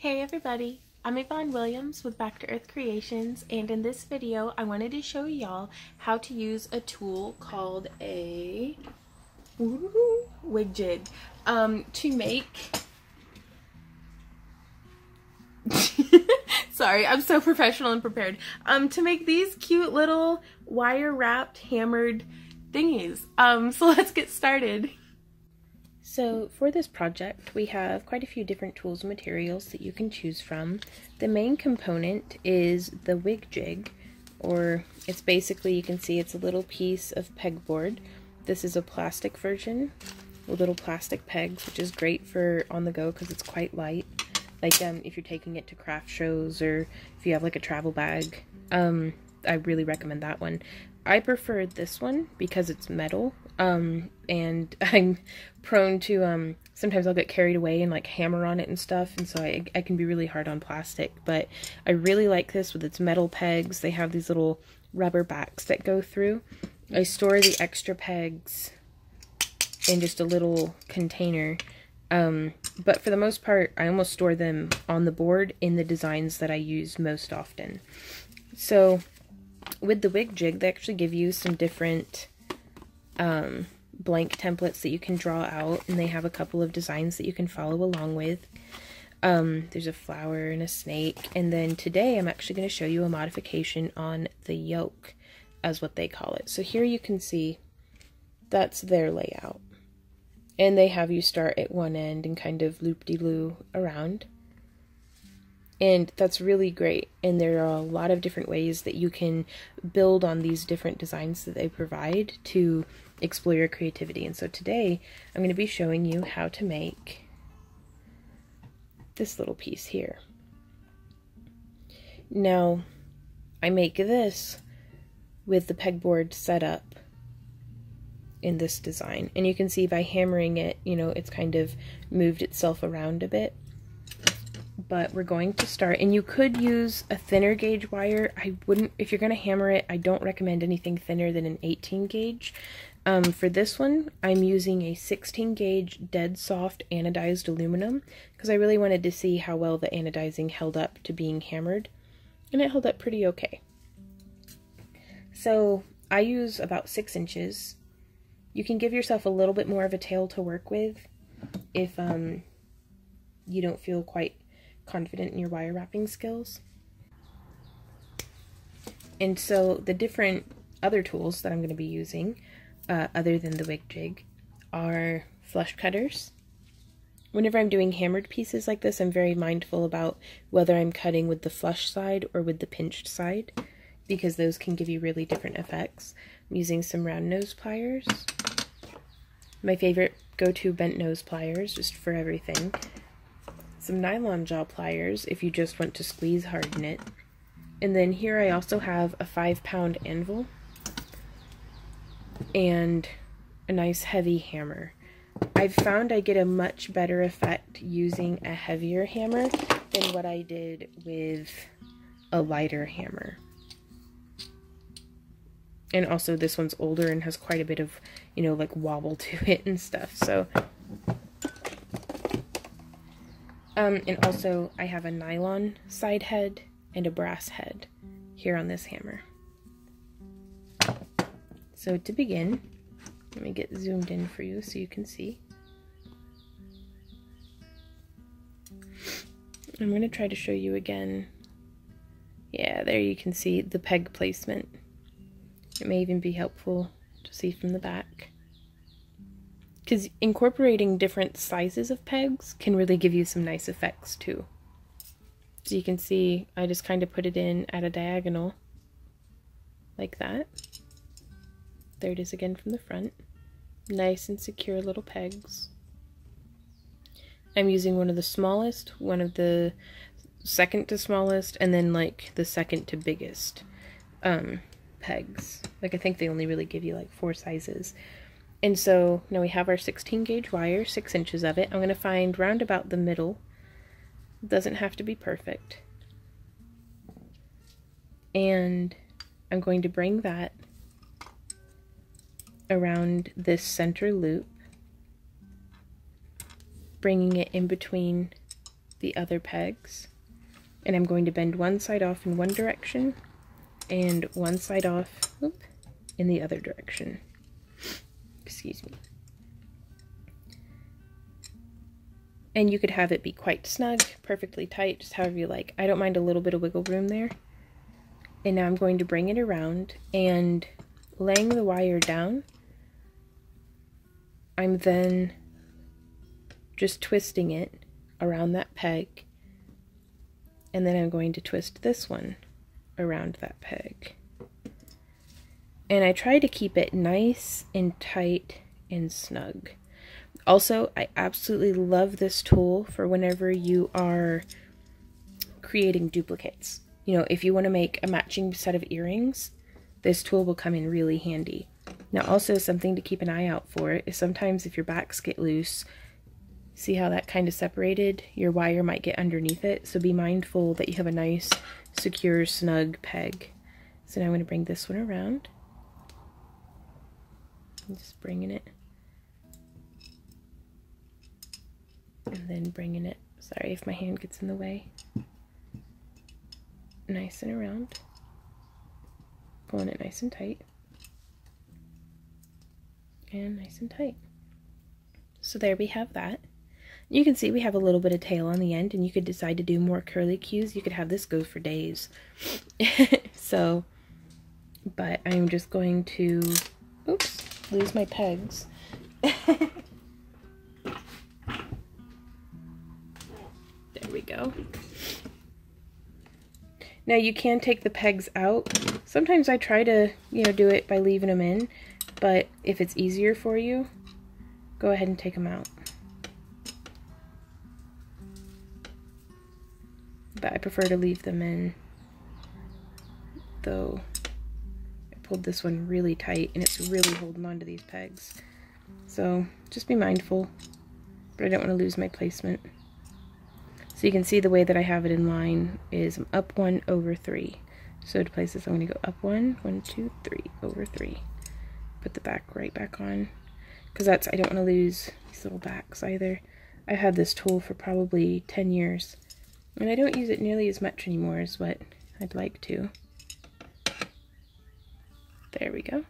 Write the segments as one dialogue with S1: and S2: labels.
S1: Hey everybody, I'm Yvonne Williams with Back to Earth Creations and in this video I wanted to show y'all how to use a tool called a wig jig um, to make sorry I'm so professional and prepared. Um, to make these cute little wire wrapped hammered thingies. Um, so let's get started so for this project, we have quite a few different tools and materials that you can choose from. The main component is the wig jig, or it's basically, you can see it's a little piece of pegboard. This is a plastic version with little plastic pegs, which is great for on the go because it's quite light. Like um, if you're taking it to craft shows or if you have like a travel bag, um, I really recommend that one. I prefer this one because it's metal um, and I'm prone to, um, sometimes I'll get carried away and like hammer on it and stuff. And so I, I can be really hard on plastic, but I really like this with its metal pegs. They have these little rubber backs that go through. I store the extra pegs in just a little container. Um, but for the most part, I almost store them on the board in the designs that I use most often. So with the wig jig, they actually give you some different um, blank templates that you can draw out, and they have a couple of designs that you can follow along with. Um, there's a flower and a snake, and then today I'm actually going to show you a modification on the yoke, as what they call it. So here you can see that's their layout. And they have you start at one end and kind of loop-de-loo around. And that's really great. And there are a lot of different ways that you can build on these different designs that they provide to explore your creativity. And so today I'm going to be showing you how to make this little piece here. Now, I make this with the pegboard set up in this design. And you can see by hammering it, you know, it's kind of moved itself around a bit but we're going to start, and you could use a thinner gauge wire. I wouldn't, if you're going to hammer it, I don't recommend anything thinner than an 18 gauge. Um, for this one, I'm using a 16 gauge dead soft anodized aluminum because I really wanted to see how well the anodizing held up to being hammered, and it held up pretty okay. So I use about six inches. You can give yourself a little bit more of a tail to work with if um, you don't feel quite confident in your wire wrapping skills. And so the different other tools that I'm going to be using, uh, other than the wig jig, are flush cutters. Whenever I'm doing hammered pieces like this, I'm very mindful about whether I'm cutting with the flush side or with the pinched side, because those can give you really different effects. I'm using some round nose pliers. My favorite go-to bent nose pliers, just for everything some nylon jaw pliers if you just want to squeeze harden it. And then here I also have a five pound anvil and a nice heavy hammer. I've found I get a much better effect using a heavier hammer than what I did with a lighter hammer. And also this one's older and has quite a bit of, you know, like wobble to it and stuff. So um, and also I have a nylon side head and a brass head here on this hammer. So to begin, let me get zoomed in for you so you can see. I'm going to try to show you again. Yeah, there you can see the peg placement. It may even be helpful to see from the back because incorporating different sizes of pegs can really give you some nice effects too. So you can see I just kind of put it in at a diagonal like that. There it is again from the front. Nice and secure little pegs. I'm using one of the smallest, one of the second to smallest, and then like the second to biggest um, pegs. Like I think they only really give you like four sizes. And so now we have our 16 gauge wire, 6 inches of it. I'm going to find round about the middle. Doesn't have to be perfect. And I'm going to bring that around this center loop, bringing it in between the other pegs. And I'm going to bend one side off in one direction and one side off whoop, in the other direction. Excuse me. And you could have it be quite snug, perfectly tight, just however you like. I don't mind a little bit of wiggle room there. And now I'm going to bring it around and laying the wire down, I'm then just twisting it around that peg and then I'm going to twist this one around that peg. And I try to keep it nice and tight and snug. Also, I absolutely love this tool for whenever you are creating duplicates. You know, if you want to make a matching set of earrings, this tool will come in really handy. Now also something to keep an eye out for is sometimes if your backs get loose, see how that kind of separated? Your wire might get underneath it, so be mindful that you have a nice, secure, snug peg. So now I'm going to bring this one around. Just bringing it. And then bringing it, sorry if my hand gets in the way. Nice and around. Pulling it nice and tight. And nice and tight. So there we have that. You can see we have a little bit of tail on the end and you could decide to do more curly cues. You could have this go for days. so, but I'm just going to, oops, lose my pegs. there we go. Now you can take the pegs out. Sometimes I try to, you know, do it by leaving them in, but if it's easier for you, go ahead and take them out. But I prefer to leave them in, though pulled this one really tight and it's really holding on to these pegs. So just be mindful, but I don't want to lose my placement. So you can see the way that I have it in line is I'm up one over three. So to place this, I'm going to go up one, one, two, three, over three. Put the back right back on. Because that's, I don't want to lose these little backs either. I've had this tool for probably 10 years. And I don't use it nearly as much anymore as what I'd like to. There we go.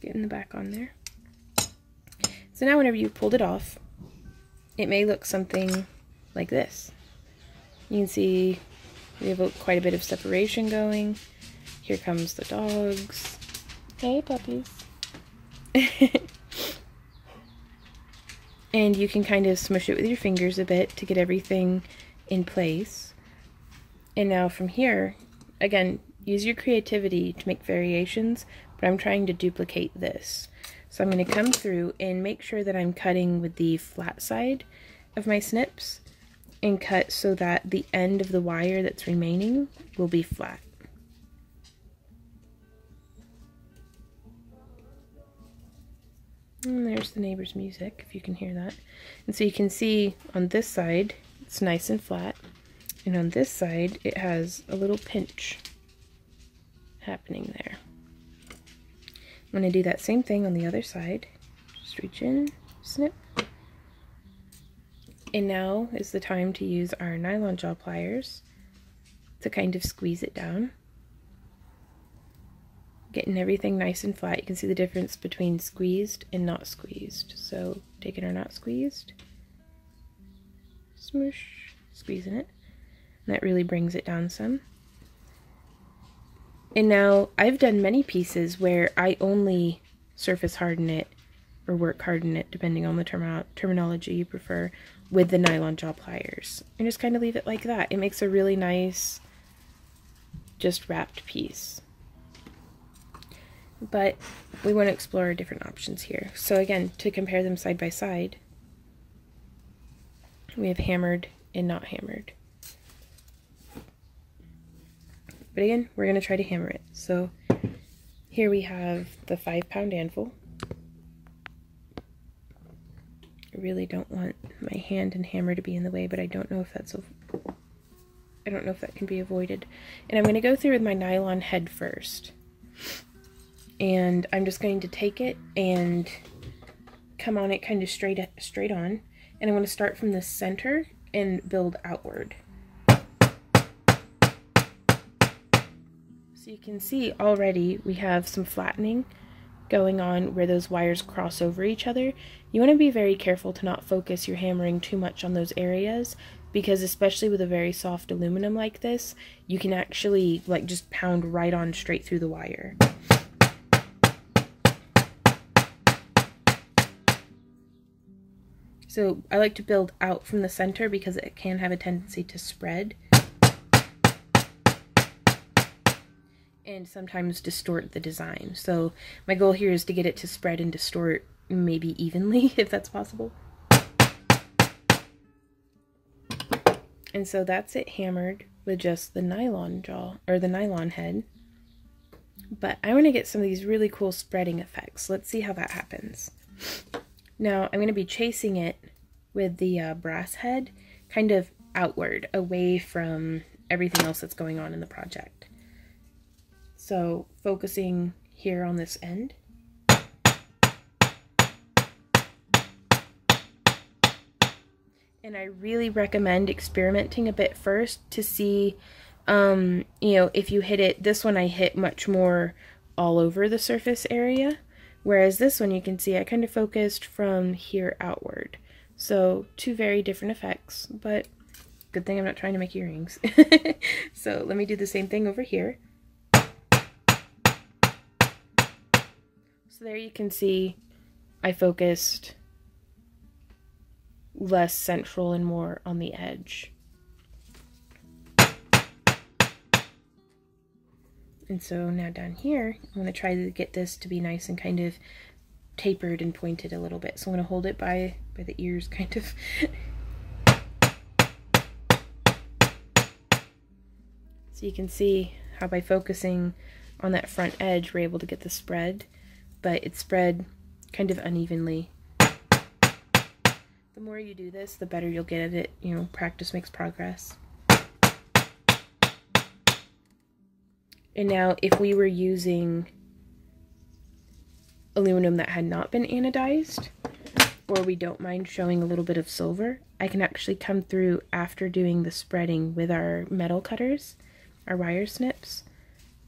S1: Getting the back on there. So now whenever you've pulled it off, it may look something like this. You can see we have quite a bit of separation going. Here comes the dogs. Hey, puppies. and you can kind of smush it with your fingers a bit to get everything in place. And now from here, again, use your creativity to make variations, but I'm trying to duplicate this. So I'm going to come through and make sure that I'm cutting with the flat side of my snips and cut so that the end of the wire that's remaining will be flat. And there's the neighbor's music, if you can hear that. And so you can see on this side, it's nice and flat. And on this side, it has a little pinch happening there. I'm going to do that same thing on the other side. Just reach in, snip, and now is the time to use our nylon jaw pliers to kind of squeeze it down. Getting everything nice and flat. You can see the difference between squeezed and not squeezed. So taking our not squeezed, smoosh, squeezing it. And that really brings it down some. And now I've done many pieces where I only surface harden it or work harden it, depending on the term terminology you prefer, with the nylon jaw pliers. And just kind of leave it like that. It makes a really nice, just wrapped piece. But we want to explore different options here. So again, to compare them side by side, we have hammered and not hammered. But again, we're going to try to hammer it. So here we have the five pound anvil I really don't want my hand and hammer to be in the way, but I don't know if that's a, I don't know if that can be avoided. And I'm going to go through with my nylon head first. And I'm just going to take it and come on it kind of straight straight on. And I'm going to start from the center and build outward. So you can see already we have some flattening going on where those wires cross over each other. You want to be very careful to not focus your hammering too much on those areas because especially with a very soft aluminum like this, you can actually like just pound right on straight through the wire. So I like to build out from the center because it can have a tendency to spread. And sometimes distort the design. So my goal here is to get it to spread and distort maybe evenly, if that's possible. And so that's it hammered with just the nylon jaw, or the nylon head. But I want to get some of these really cool spreading effects. Let's see how that happens. Now I'm going to be chasing it with the uh, brass head kind of outward, away from everything else that's going on in the project. So focusing here on this end. And I really recommend experimenting a bit first to see, um, you know, if you hit it, this one I hit much more all over the surface area. Whereas this one you can see I kind of focused from here outward. So two very different effects, but good thing I'm not trying to make earrings. so let me do the same thing over here. There you can see I focused less central and more on the edge. And so now down here, I'm going to try to get this to be nice and kind of tapered and pointed a little bit. So I'm going to hold it by, by the ears kind of. so you can see how by focusing on that front edge we're able to get the spread, but it's spread kind of unevenly. The more you do this, the better you'll get at it. You know, practice makes progress. And now if we were using aluminum that had not been anodized, or we don't mind showing a little bit of silver, I can actually come through after doing the spreading with our metal cutters, our wire snips,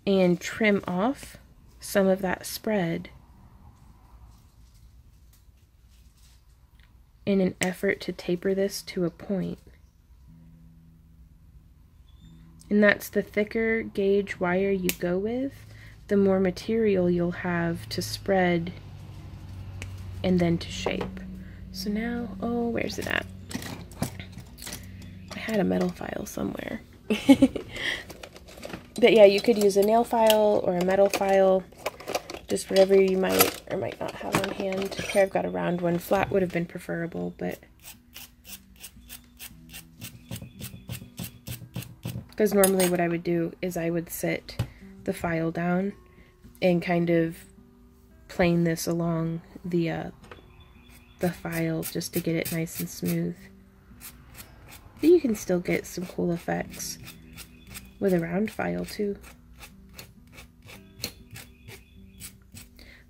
S1: and trim off some of that spread in an effort to taper this to a point. And that's the thicker gauge wire you go with, the more material you'll have to spread and then to shape. So now, oh, where's it at? I had a metal file somewhere. but yeah, you could use a nail file or a metal file, just whatever you might or might not have on hand. Here I've got a round one. Flat would have been preferable, but... Because normally what I would do is I would sit the file down and kind of plane this along the uh, the file just to get it nice and smooth. But you can still get some cool effects with a round file too.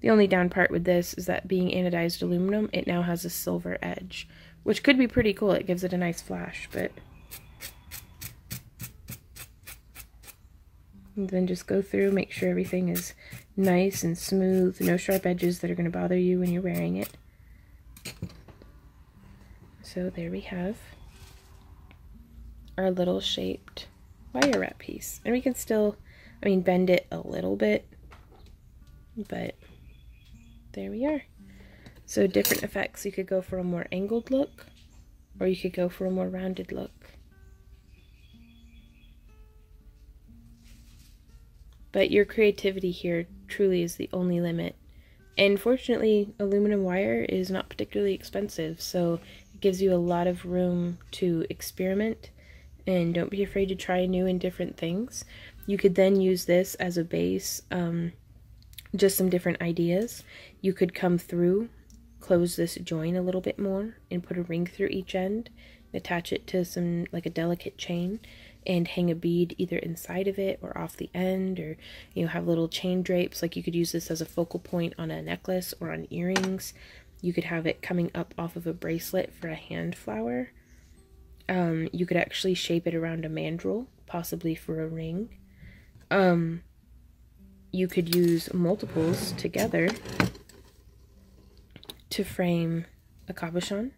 S1: The only down part with this is that being anodized aluminum, it now has a silver edge, which could be pretty cool. It gives it a nice flash, but And then just go through, make sure everything is nice and smooth, no sharp edges that are going to bother you when you're wearing it. So there we have our little shaped wire wrap piece. And we can still, I mean, bend it a little bit, but there we are. So different effects. You could go for a more angled look, or you could go for a more rounded look. But your creativity here truly is the only limit. And fortunately, aluminum wire is not particularly expensive, so it gives you a lot of room to experiment and don't be afraid to try new and different things. You could then use this as a base, um, just some different ideas. You could come through, close this join a little bit more, and put a ring through each end, attach it to some, like a delicate chain, and hang a bead either inside of it or off the end or you know have little chain drapes like you could use this as a focal point on a necklace or on earrings you could have it coming up off of a bracelet for a hand flower Um, you could actually shape it around a mandrel, possibly for a ring. Um, you could use multiples together to frame a cabochon.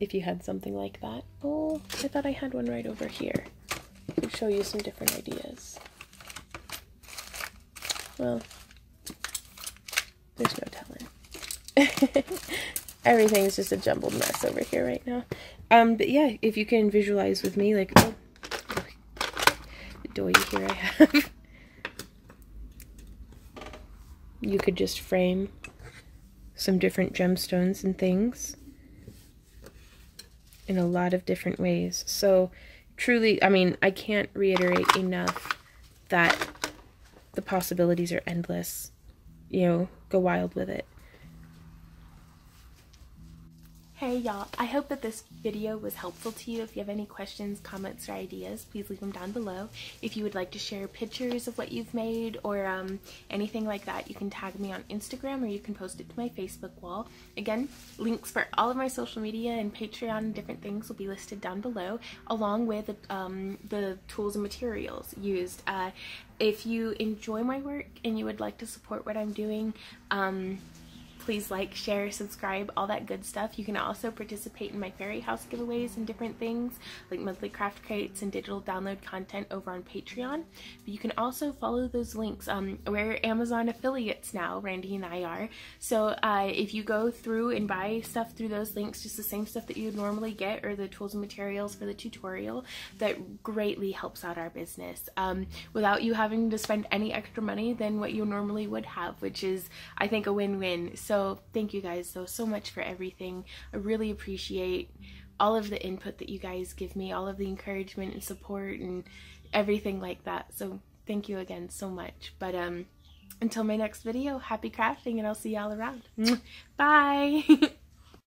S1: If you had something like that. Oh, I thought I had one right over here. I could show you some different ideas. Well, there's no telling. Everything is just a jumbled mess over here right now. Um, but yeah, if you can visualize with me, like, oh, the doy here I have. you could just frame some different gemstones and things in a lot of different ways. So truly, I mean, I can't reiterate enough that the possibilities are endless. You know, go wild with it. Hey y'all, I hope that this video was helpful to you. If you have any questions, comments, or ideas, please leave them down below. If you would like to share pictures of what you've made or um, anything like that, you can tag me on Instagram or you can post it to my Facebook wall. Again, links for all of my social media and Patreon and different things will be listed down below, along with um, the tools and materials used. Uh, if you enjoy my work and you would like to support what I'm doing, um, Please like, share, subscribe, all that good stuff. You can also participate in my fairy house giveaways and different things like monthly craft crates and digital download content over on Patreon. But you can also follow those links. Um, we're Amazon affiliates now, Randy and I are. So uh, if you go through and buy stuff through those links, just the same stuff that you would normally get or the tools and materials for the tutorial, that greatly helps out our business um, without you having to spend any extra money than what you normally would have, which is, I think, a win-win. So so thank you guys so, so much for everything. I really appreciate all of the input that you guys give me, all of the encouragement and support and everything like that. So thank you again so much. But um, until my next video, happy crafting and I'll see y'all around. Bye!